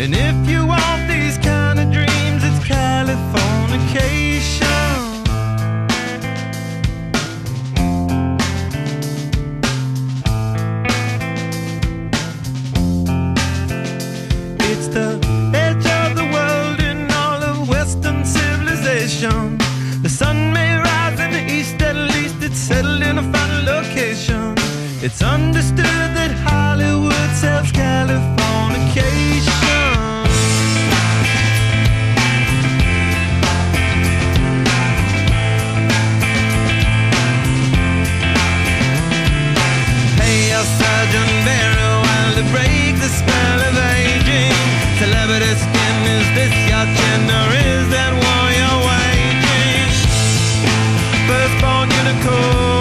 And if you want these kind of dreams, it's Californication. It's the edge of the world in all of Western civilization. The sun may rise in the east, at least it's settled in a final location. It's understood that Hollywood sells Californication. Firstborn unicorn.